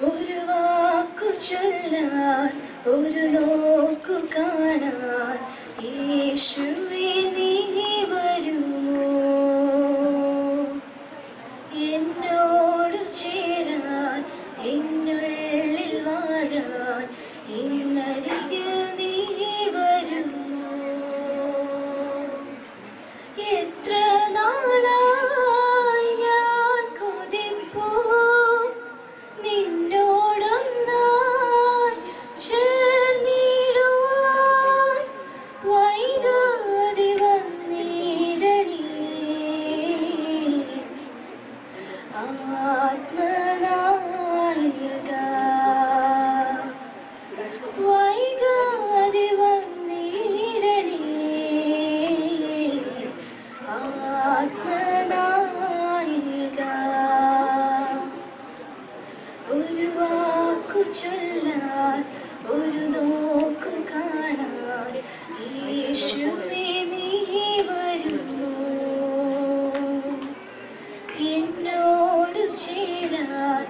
ഒരു വാക്കു ചൊല്ലാൻ ഒരു നോക്കു കാണാൻ യേശുവേ നീ വരുമോ? എന്നോട് ചേരാൻ എന്നുള്ളിൽ ചൊല്ലാൻ ഒരു നോക്കു കാണാൻ യേശുവേ നീ വരുന്നു. എന്നോട് ചേരാൻ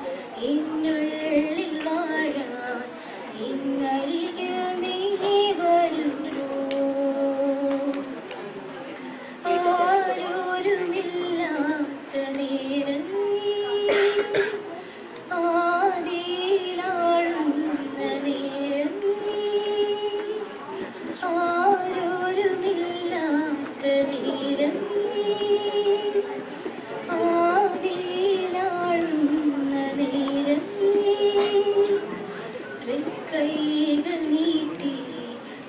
തൃക്കൈകൾ നീട്ടി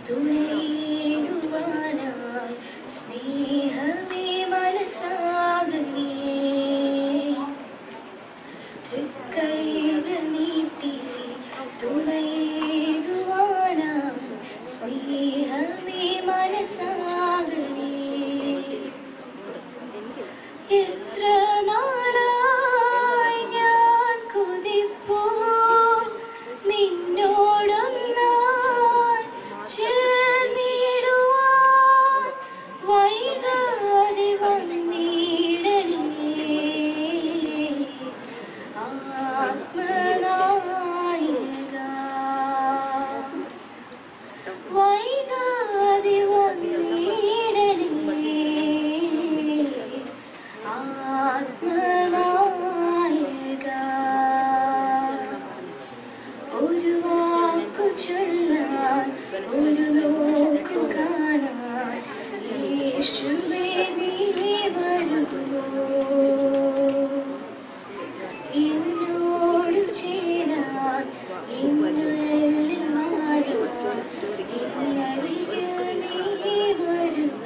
തുണയുവാനായി സ്നേഹമേ യേശുവേ നീ വരുന്നു. എന്നോട് ചേരാൻ എന്നുള്ളിൽ മാറുവാൻ എന്നരികിൽ നീ വരുന്നു.